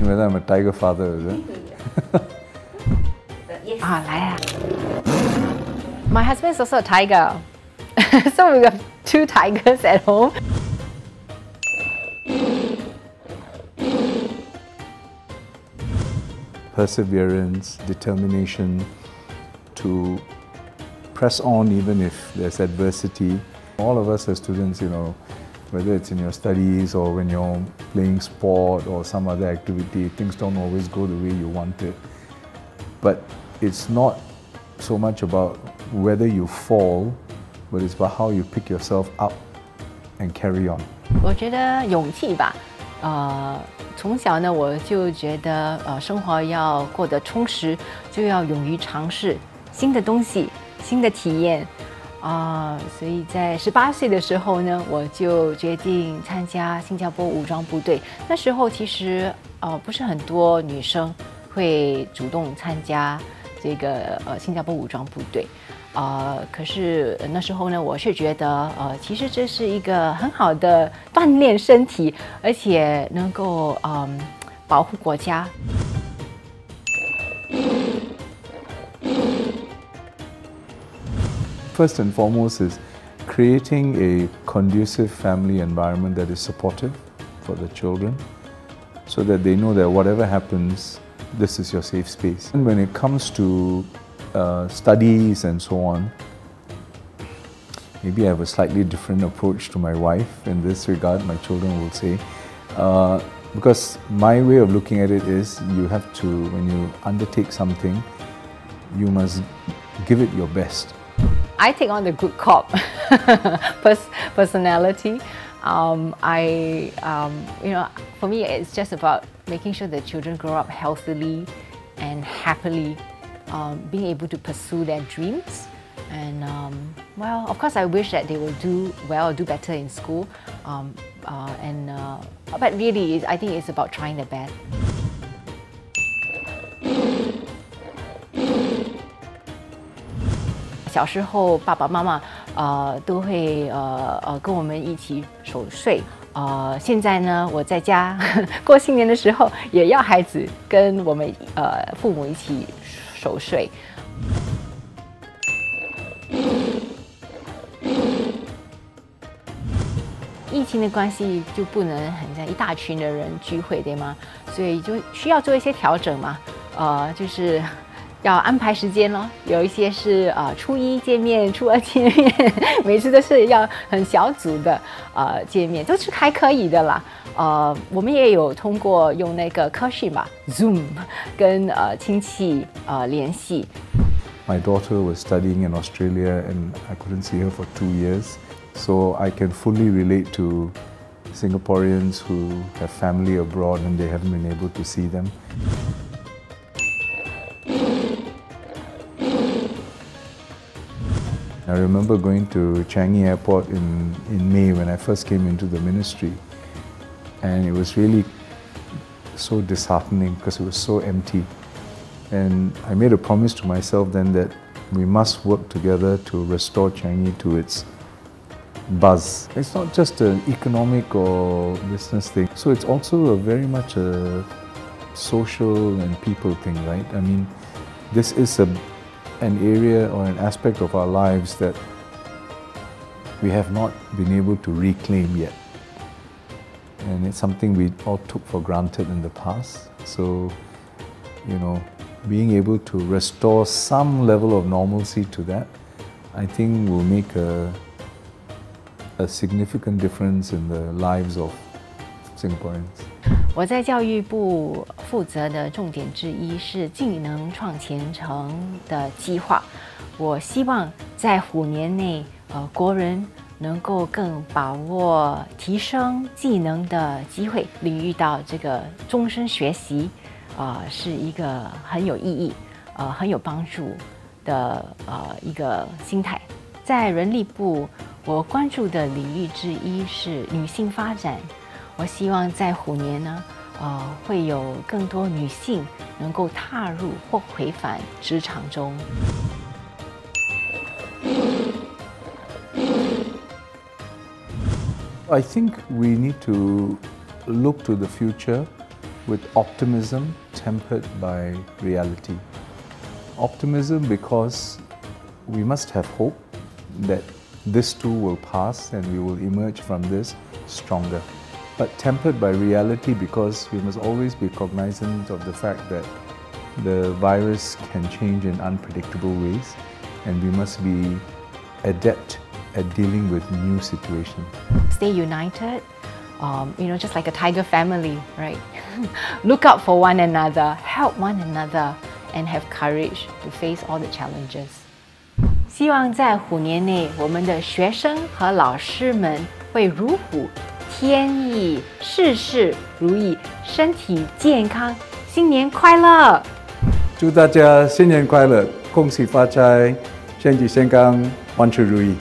Whether I'm a tiger father, is it? Ah, 来啊！My husband is also a tiger, so we have two tigers at home. Perseverance, determination to press on even if there's adversity. All of us as students, you know, whether it's in your studies or when you're playing sport or some other activity, things don't always go the way you want it. But it's not so much about whether you fall, but it's about how you pick yourself up and carry on. 我觉得勇气吧，呃，从小呢我就觉得，呃，生活要过得充实，就要勇于尝试新的东西、新的体验， 啊，所以在十八岁的时候呢，我就决定参加新加坡武装部队。那时候其实，呃，不是很多女生会主动参加这个呃新加坡武装部队。啊，可是那时候呢，我是觉得，呃，其实这是一个很好的锻炼身体，而且能够嗯保护国家。First and foremost is creating a conducive family environment that is supportive for the children so that they know that whatever happens, this is your safe space. And when it comes to uh, studies and so on, maybe I have a slightly different approach to my wife in this regard, my children will say. Uh, because my way of looking at it is you have to, when you undertake something, you must give it your best. I take on the good cop personality. Um, I, um, you know, for me, it's just about making sure that children grow up healthily and happily um, being able to pursue their dreams. And um, well, of course, I wish that they will do well, do better in school. Um, uh, and uh, but really, I think it's about trying their best. 小时候，爸爸妈妈呃都会呃呃跟我们一起守岁。呃，现在呢，我在家 过新年的时候，也要孩子跟我们呃父母一起守睡。疫情的关系就不能很像一大群的人聚会，对吗？所以就需要做一些调整嘛。呃，就是要安排时间咯。有一些是呃初一见面，初二见面，每次都是要很小组的呃见面，都是还可以的啦。呃，我们也有通过用那个科讯嘛，Zoom，跟呃亲戚呃联系。My daughter was studying in Australia and I couldn't see her for two years, so I can fully relate to Singaporeans who have family abroad and they haven't been able to see them. I remember going to Changi Airport in, in May when I first came into the ministry and it was really so disheartening because it was so empty. And I made a promise to myself then that we must work together to restore Changi to its buzz. It's not just an economic or business thing. So it's also a very much a social and people thing, right? I mean, this is a, an area or an aspect of our lives that we have not been able to reclaim yet and it's something we all took for granted in the past. So, you know, being able to restore some level of normalcy to that, I think will make a, a significant difference in the lives of Singaporeans. 我在教育部负责的重点之一是技能创前程的计划。我希望在五年内，呃，国人能够更把握提升技能的机会，领域到这个终身学习，啊，是一个很有意义、呃很有帮助的呃一个心态。在人力部，我关注的领域之一是女性发展。我希望在虎年呢，呃，会有更多女性能够踏入或回返职场中。 I think we need to look to the future with optimism tempered by reality. Optimism because we must have hope that this too will pass and we will emerge from this stronger. But tempered by reality because we must always be cognizant of the fact that the virus can change in unpredictable ways and we must be adept at dealing with new situations. Stay united, um, you know, just like a tiger family, right? Look out for one another, help one another, and have courage to face all the challenges. 希望在虎年内，我们的学生和老师们会如虎 天意，事事如意，身体健康，新年快乐！祝大家新年快乐，恭喜发财，身体健康，万事如意。